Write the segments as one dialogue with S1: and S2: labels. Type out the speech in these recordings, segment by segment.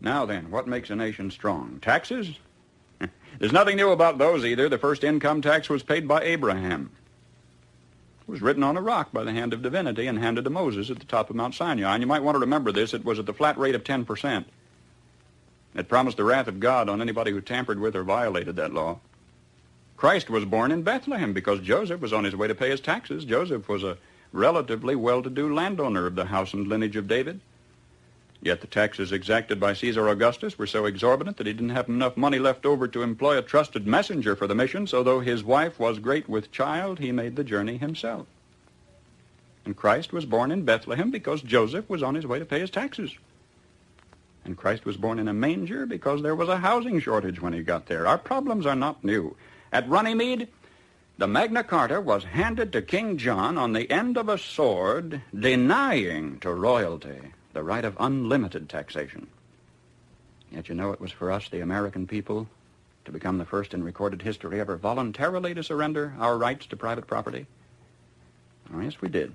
S1: Now then, what makes a nation strong? Taxes? There's nothing new about those either. The first income tax was paid by Abraham. It was written on a rock by the hand of divinity and handed to Moses at the top of Mount Sinai. And you might want to remember this. It was at the flat rate of 10%. It promised the wrath of God on anybody who tampered with or violated that law. Christ was born in Bethlehem because Joseph was on his way to pay his taxes. Joseph was a relatively well-to-do landowner of the house and lineage of David. Yet the taxes exacted by Caesar Augustus were so exorbitant that he didn't have enough money left over to employ a trusted messenger for the mission, so though his wife was great with child, he made the journey himself. And Christ was born in Bethlehem because Joseph was on his way to pay his taxes. And Christ was born in a manger because there was a housing shortage when he got there. Our problems are not new. At Runnymede, the Magna Carta was handed to King John on the end of a sword, denying to royalty the right of unlimited taxation. Yet you know it was for us, the American people, to become the first in recorded history ever voluntarily to surrender our rights to private property? Oh, yes, we did.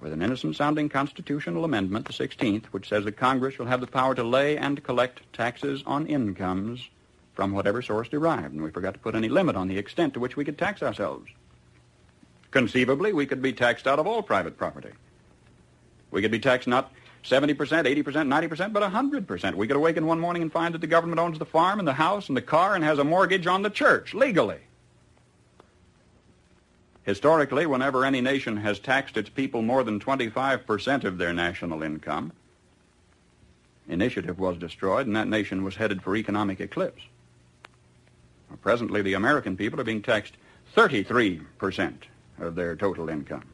S1: With an innocent-sounding constitutional amendment, the 16th, which says that Congress shall have the power to lay and collect taxes on incomes from whatever source derived, and we forgot to put any limit on the extent to which we could tax ourselves. Conceivably, we could be taxed out of all private property. We could be taxed not 70%, 80%, 90%, but 100%. We could awaken one morning and find that the government owns the farm and the house and the car and has a mortgage on the church, legally. Historically, whenever any nation has taxed its people more than 25% of their national income, initiative was destroyed and that nation was headed for economic eclipse. Presently, the American people are being taxed 33% of their total income.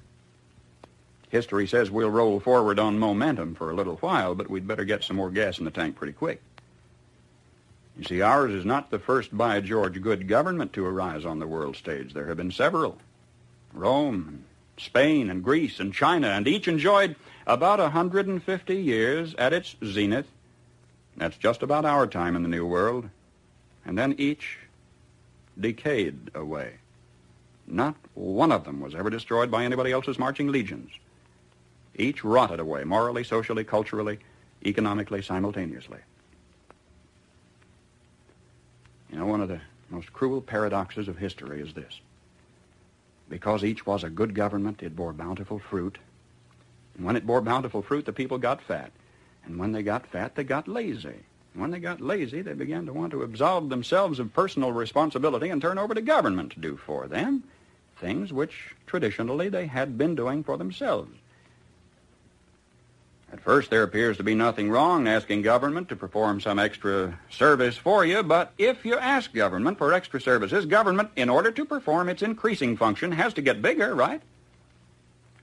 S1: History says we'll roll forward on momentum for a little while, but we'd better get some more gas in the tank pretty quick. You see, ours is not the first by George good government to arise on the world stage. There have been several. Rome, Spain, and Greece, and China, and each enjoyed about 150 years at its zenith. That's just about our time in the New World. And then each decayed away. Not one of them was ever destroyed by anybody else's marching legions. Each rotted away, morally, socially, culturally, economically, simultaneously. You know, one of the most cruel paradoxes of history is this. Because each was a good government, it bore bountiful fruit. And when it bore bountiful fruit, the people got fat. And when they got fat, they got lazy. And when they got lazy, they began to want to absolve themselves of personal responsibility and turn over to government to do for them things which traditionally they had been doing for themselves. First, there appears to be nothing wrong asking government to perform some extra service for you, but if you ask government for extra services, government, in order to perform its increasing function, has to get bigger, right?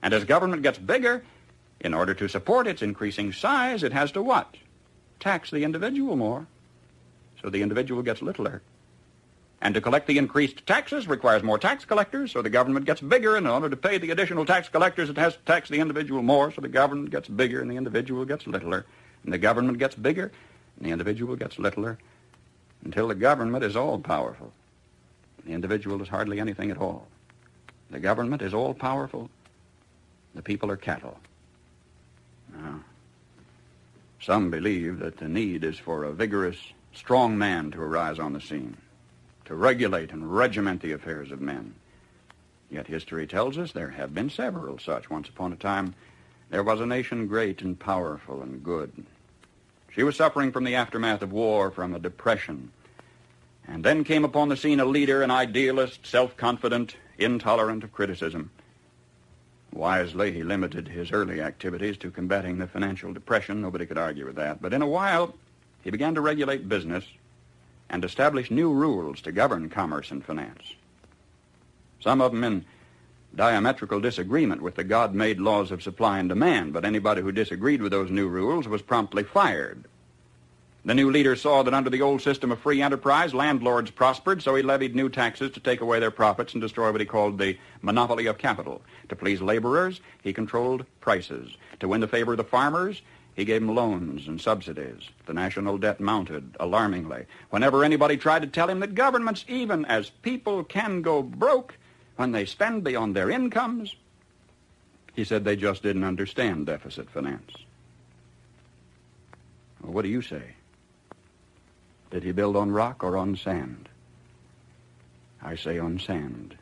S1: And as government gets bigger, in order to support its increasing size, it has to what? Tax the individual more. So the individual gets littler. And to collect the increased taxes requires more tax collectors, so the government gets bigger, and in order to pay the additional tax collectors, it has to tax the individual more, so the government gets bigger and the individual gets littler. And the government gets bigger and the individual gets littler until the government is all powerful. The individual is hardly anything at all. The government is all powerful. The people are cattle. Now, some believe that the need is for a vigorous, strong man to arise on the scene to regulate and regiment the affairs of men. Yet history tells us there have been several such. Once upon a time, there was a nation great and powerful and good. She was suffering from the aftermath of war, from a depression. And then came upon the scene a leader, an idealist, self-confident, intolerant of criticism. Wisely, he limited his early activities to combating the financial depression. Nobody could argue with that. But in a while, he began to regulate business and establish new rules to govern commerce and finance. Some of them in diametrical disagreement with the God-made laws of supply and demand, but anybody who disagreed with those new rules was promptly fired. The new leader saw that under the old system of free enterprise, landlords prospered, so he levied new taxes to take away their profits and destroy what he called the monopoly of capital. To please laborers, he controlled prices. To win the favor of the farmers, he gave them loans and subsidies. The national debt mounted alarmingly. Whenever anybody tried to tell him that governments, even as people, can go broke when they spend beyond their incomes, he said they just didn't understand deficit finance. what do you say? Did he build on rock or on sand? I say on sand.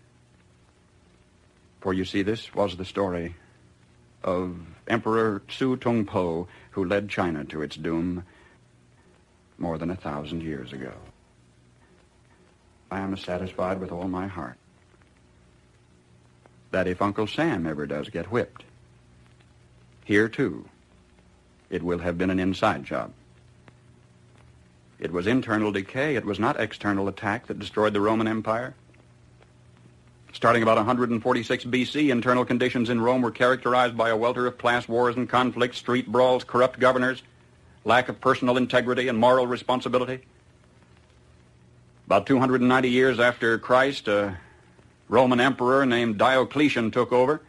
S1: For you see, this was the story of Emperor Tsu Tung Po, who led China to its doom more than a thousand years ago. I am satisfied with all my heart that if Uncle Sam ever does get whipped, here too, it will have been an inside job. It was internal decay. It was not external attack that destroyed the Roman Empire. Starting about 146 BC, internal conditions in Rome were characterized by a welter of class wars and conflicts, street brawls, corrupt governors, lack of personal integrity and moral responsibility. About 290 years after Christ, a Roman emperor named Diocletian took over.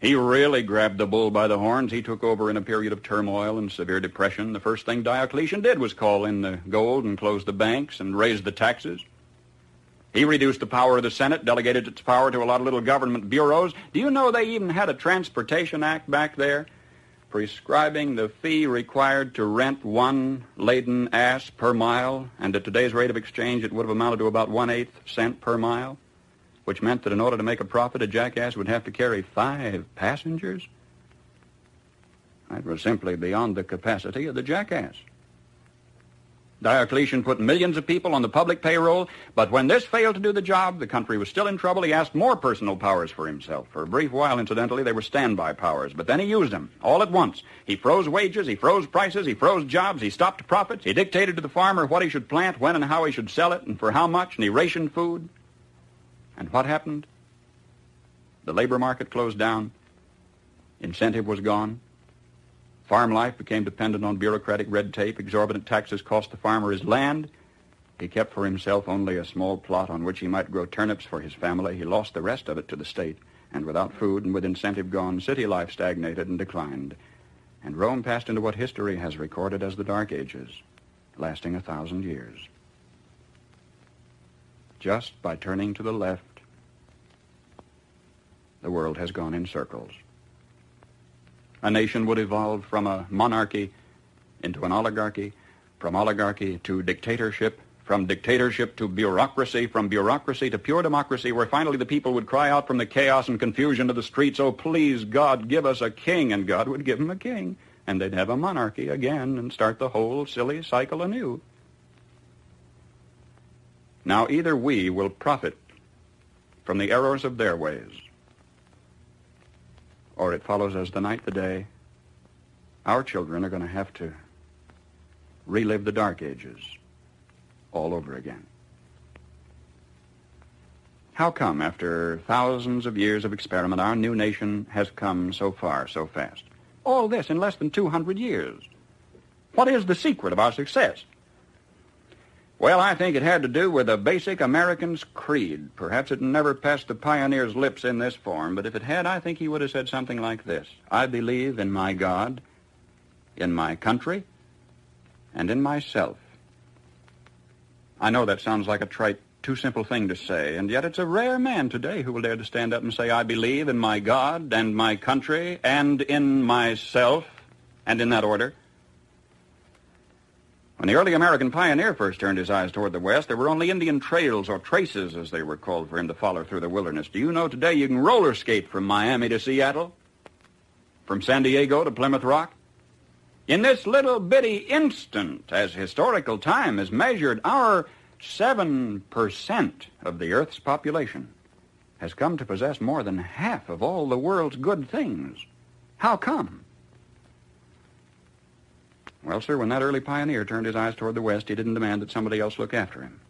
S1: He really grabbed the bull by the horns. He took over in a period of turmoil and severe depression. The first thing Diocletian did was call in the gold and close the banks and raise the taxes. He reduced the power of the Senate, delegated its power to a lot of little government bureaus. Do you know they even had a Transportation Act back there prescribing the fee required to rent one laden ass per mile, and at today's rate of exchange it would have amounted to about one-eighth cent per mile? which meant that in order to make a profit, a jackass would have to carry five passengers. That was simply beyond the capacity of the jackass. Diocletian put millions of people on the public payroll, but when this failed to do the job, the country was still in trouble. He asked more personal powers for himself. For a brief while, incidentally, they were standby powers, but then he used them all at once. He froze wages, he froze prices, he froze jobs, he stopped profits, he dictated to the farmer what he should plant, when and how he should sell it, and for how much, and he rationed food. And what happened? The labor market closed down. Incentive was gone. Farm life became dependent on bureaucratic red tape. Exorbitant taxes cost the farmer his land. He kept for himself only a small plot on which he might grow turnips for his family. He lost the rest of it to the state. And without food and with incentive gone, city life stagnated and declined. And Rome passed into what history has recorded as the Dark Ages, lasting a thousand years. Just by turning to the left, the world has gone in circles. A nation would evolve from a monarchy into an oligarchy, from oligarchy to dictatorship, from dictatorship to bureaucracy, from bureaucracy to pure democracy, where finally the people would cry out from the chaos and confusion of the streets, Oh, please, God, give us a king, and God would give them a king, and they'd have a monarchy again and start the whole silly cycle anew. Now either we will profit from the errors of their ways, or it follows as the night the day, our children are going to have to relive the dark ages all over again. How come, after thousands of years of experiment, our new nation has come so far so fast? All this in less than 200 years. What is the secret of our success? Well, I think it had to do with a basic American's creed. Perhaps it never passed the pioneer's lips in this form, but if it had, I think he would have said something like this. I believe in my God, in my country, and in myself. I know that sounds like a trite, too simple thing to say, and yet it's a rare man today who will dare to stand up and say, I believe in my God and my country and in myself, and in that order. When the early American pioneer first turned his eyes toward the west, there were only Indian trails or traces, as they were called, for him to follow through the wilderness. Do you know today you can roller skate from Miami to Seattle? From San Diego to Plymouth Rock? In this little bitty instant, as historical time is measured, our 7% of the Earth's population has come to possess more than half of all the world's good things. How come? Well, sir, when that early pioneer turned his eyes toward the West, he didn't demand that somebody else look after him.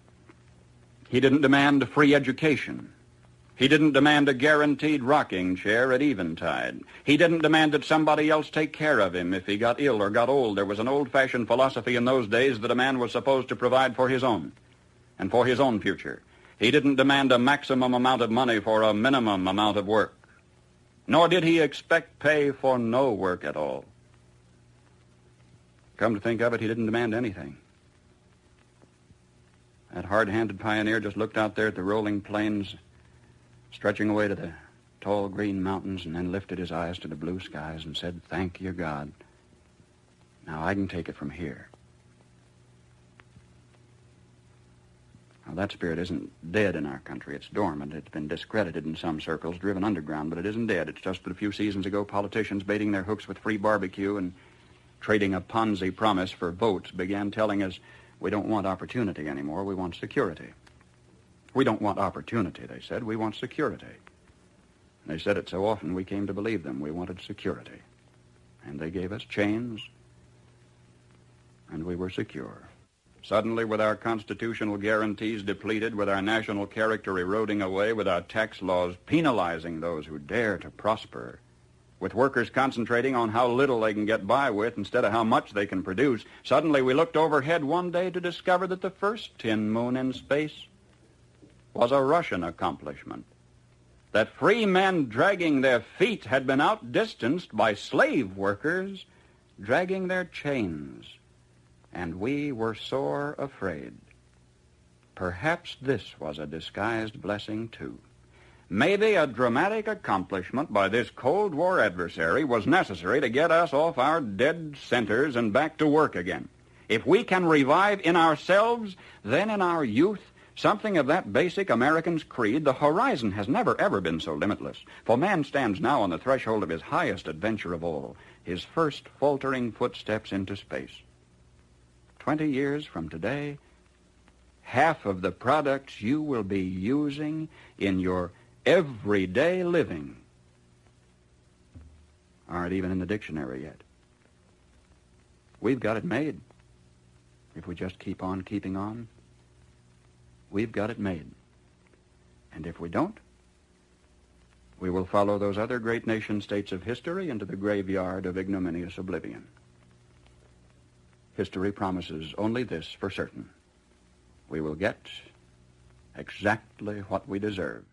S1: He didn't demand a free education. He didn't demand a guaranteed rocking chair at eventide. He didn't demand that somebody else take care of him if he got ill or got old. There was an old-fashioned philosophy in those days that a man was supposed to provide for his own and for his own future. He didn't demand a maximum amount of money for a minimum amount of work. Nor did he expect pay for no work at all. Come to think of it, he didn't demand anything. That hard-handed pioneer just looked out there at the rolling plains stretching away to the tall green mountains and then lifted his eyes to the blue skies and said, Thank you, God. Now I can take it from here. Now, that spirit isn't dead in our country. It's dormant. It's been discredited in some circles, driven underground, but it isn't dead. It's just that a few seasons ago, politicians baiting their hooks with free barbecue and trading a Ponzi promise for votes began telling us we don't want opportunity anymore. We want security. We don't want opportunity, they said. We want security. They said it so often we came to believe them. We wanted security. And they gave us chains, and we were secure. Suddenly, with our constitutional guarantees depleted, with our national character eroding away, with our tax laws penalizing those who dare to prosper, with workers concentrating on how little they can get by with instead of how much they can produce, suddenly we looked overhead one day to discover that the first tin moon in space was a Russian accomplishment. That free men dragging their feet had been outdistanced by slave workers dragging their chains and we were sore afraid. Perhaps this was a disguised blessing, too. Maybe a dramatic accomplishment by this Cold War adversary was necessary to get us off our dead centers and back to work again. If we can revive in ourselves, then in our youth, something of that basic American's creed, the horizon has never ever been so limitless. For man stands now on the threshold of his highest adventure of all, his first faltering footsteps into space. 20 years from today, half of the products you will be using in your everyday living aren't even in the dictionary yet. We've got it made. If we just keep on keeping on, we've got it made. And if we don't, we will follow those other great nation states of history into the graveyard of ignominious oblivion. History promises only this for certain. We will get exactly what we deserve.